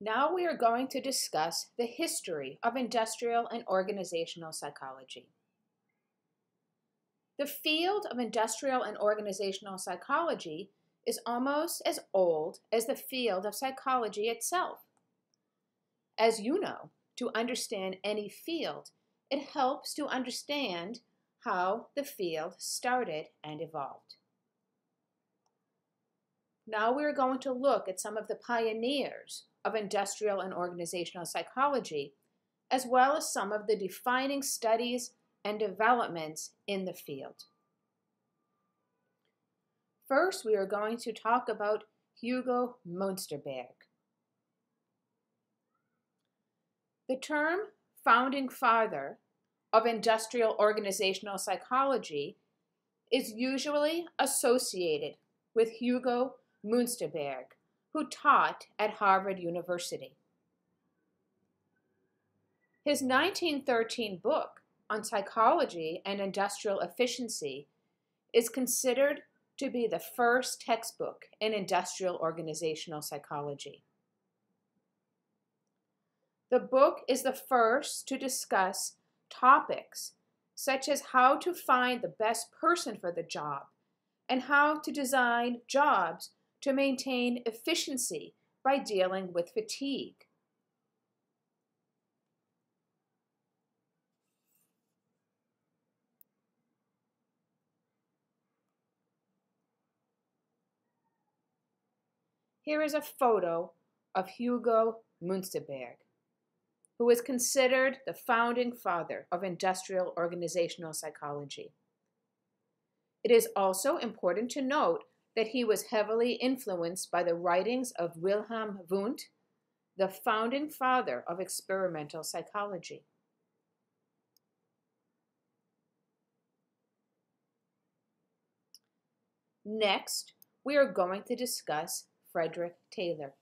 Now we are going to discuss the history of industrial and organizational psychology. The field of industrial and organizational psychology is almost as old as the field of psychology itself. As you know, to understand any field, it helps to understand how the field started and evolved. Now we're going to look at some of the pioneers of industrial and organizational psychology, as well as some of the defining studies and developments in the field. First, we are going to talk about Hugo Munsterberg. The term founding father of industrial organizational psychology is usually associated with Hugo Munsterberg, who taught at Harvard University. His 1913 book on psychology and industrial efficiency is considered to be the first textbook in industrial organizational psychology. The book is the first to discuss topics such as how to find the best person for the job and how to design jobs to maintain efficiency by dealing with fatigue. Here is a photo of Hugo Munsterberg, who is considered the founding father of industrial organizational psychology. It is also important to note that he was heavily influenced by the writings of Wilhelm Wundt, the founding father of experimental psychology. Next, we are going to discuss Frederick Taylor.